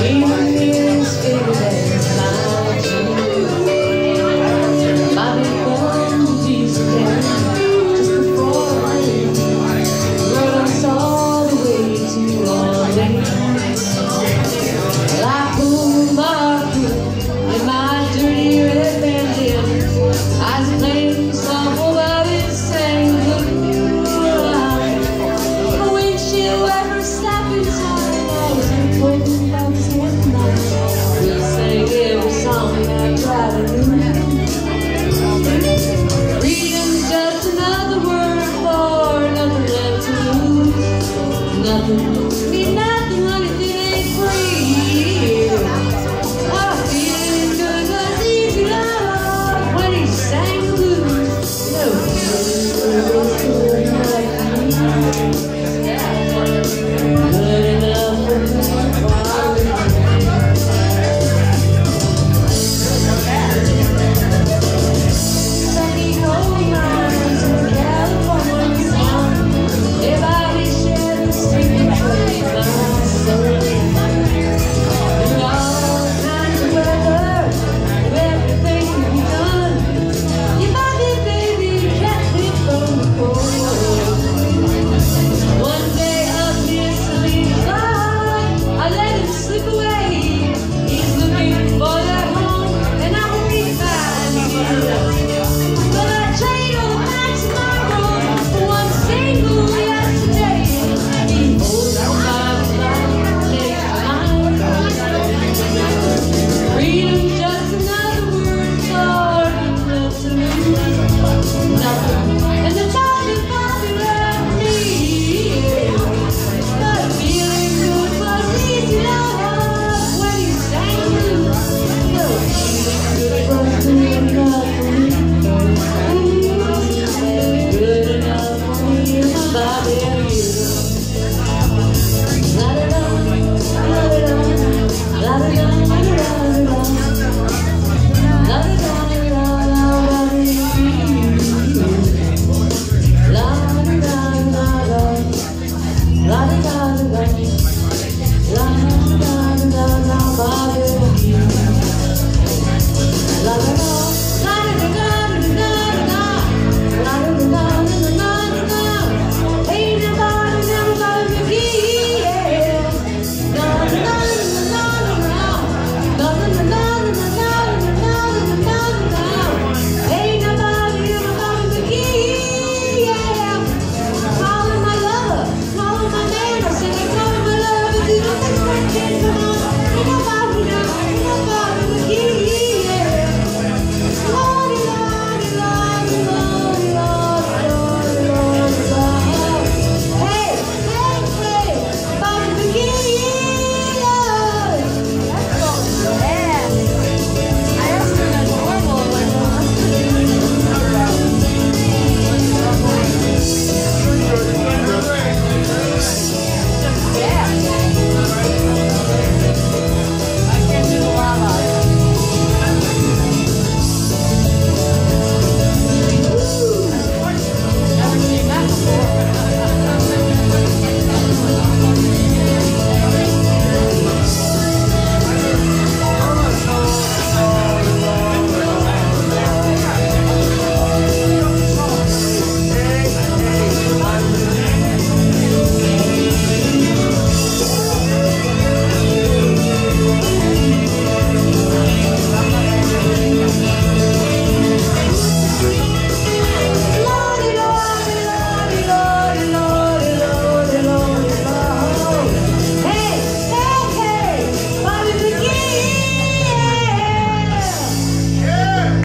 Sim.